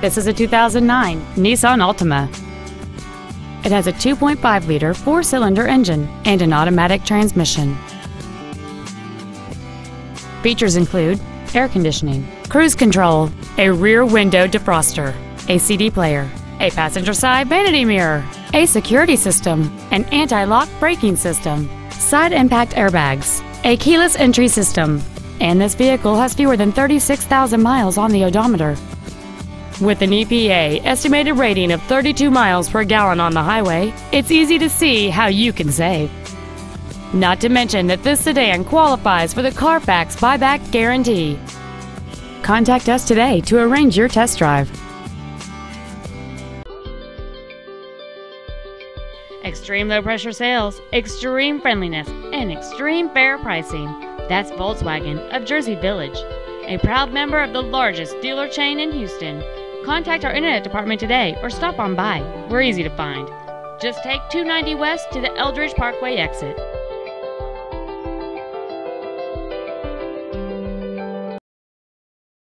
This is a 2009 Nissan Altima. It has a 2.5 liter four cylinder engine and an automatic transmission. Features include air conditioning, cruise control, a rear window defroster, a CD player, a passenger side vanity mirror, a security system, an anti lock braking system, side impact airbags, a keyless entry system, and this vehicle has fewer than 36,000 miles on the odometer. With an EPA estimated rating of 32 miles per gallon on the highway, it's easy to see how you can save. Not to mention that this sedan qualifies for the Carfax buyback guarantee. Contact us today to arrange your test drive. Extreme low pressure sales, extreme friendliness, and extreme fair pricing. That's Volkswagen of Jersey Village, a proud member of the largest dealer chain in Houston. Contact our internet department today or stop on by. We're easy to find. Just take 290 West to the Eldridge Parkway exit.